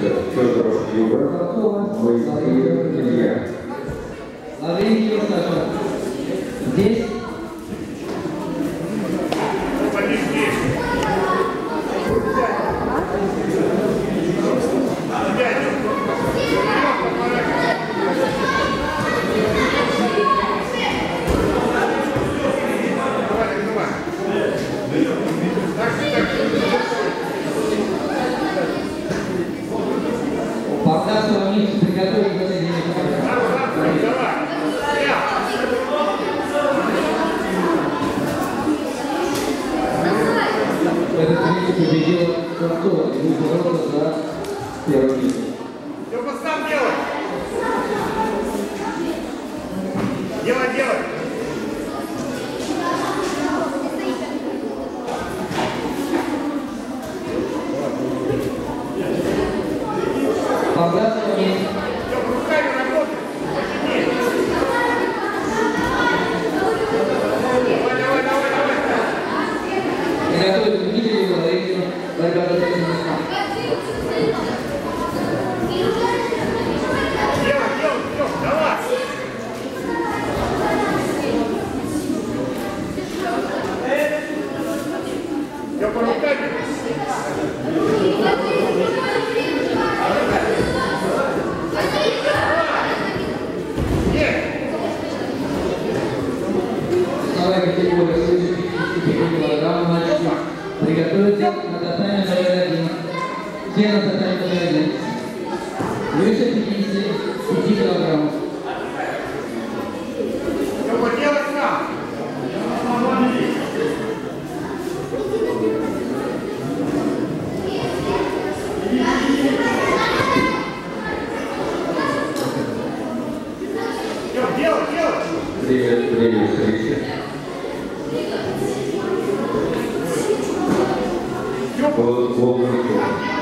Федоров Юра, Моисеев Илья. Лаврентьев Саша. Здесь Мix приготовить В этот месяц победил Кравцова и будет бороться за первое место. Степа, сам делай! Борьба за третье! Весовая категория свыше 55 килограмм мальчики. Приготовиться на татами номер один. Все на татами номер один. Выше 55 килограмм. Степа, делай сам! Степ, делай, делай! Привет, время встречи. Пол- Полгруппы. Степ,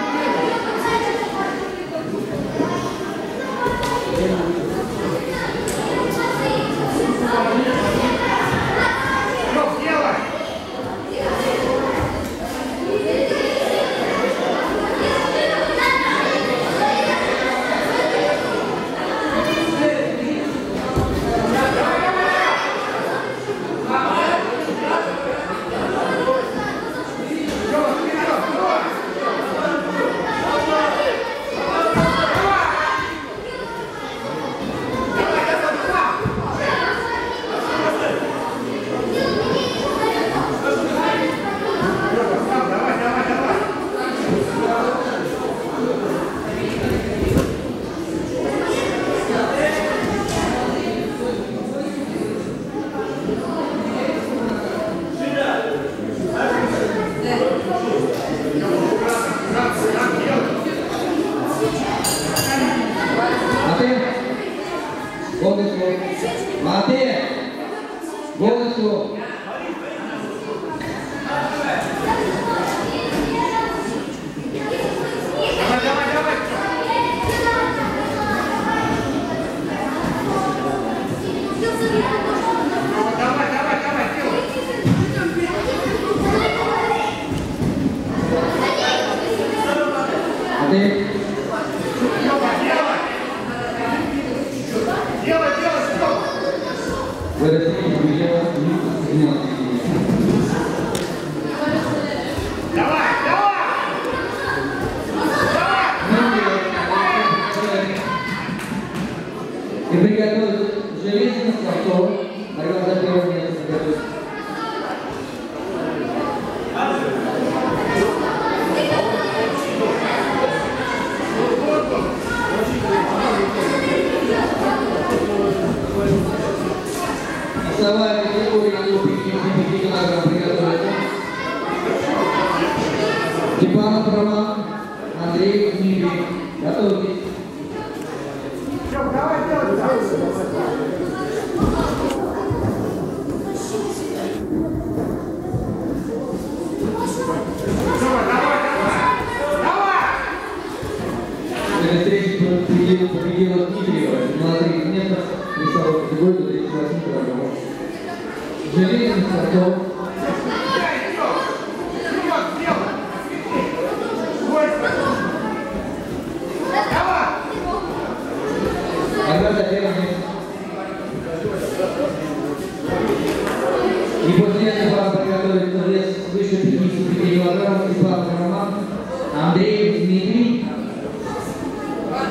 Весовая категория до 55 килограмм приготовиться. Степанов железных котов, Она завернет. И после этого вам приготовит вес свыше 55 килограммов и плавный роман Андрей Дмитрий,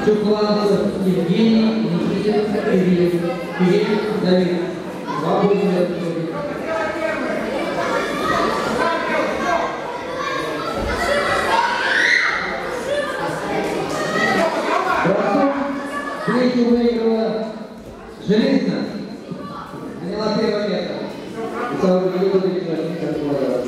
Чукланцев Евгений, Никитин Кирилл, Кирилл Давид. Вам будет Железина. Заняла первое место. И самое великое достижение, как говорят.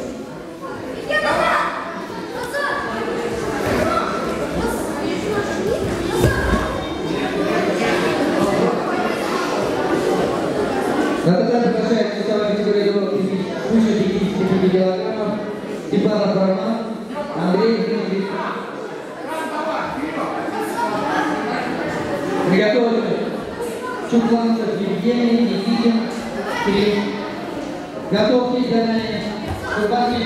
На татами приглашает весовая категория до 50 выше 55 килограммов Степанов Роман, Андрей Дмитриев. Приготовлены Чукланцев Евгений, Никитин, Кирилл. Готовьтесь заранее, чтобы вас не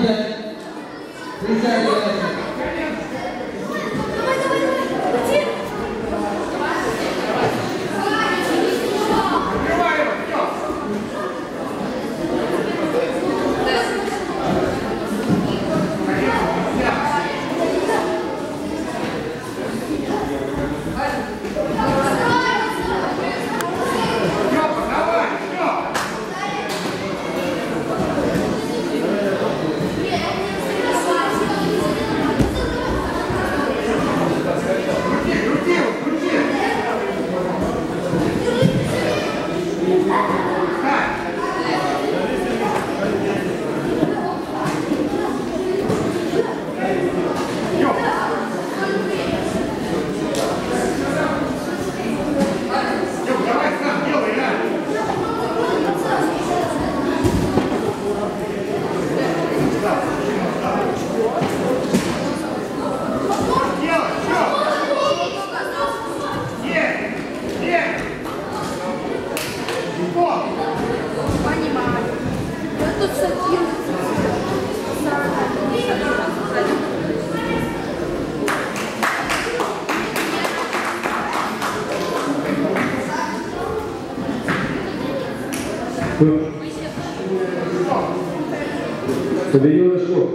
Победил Лешков.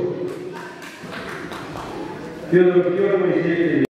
Первым актером Моисей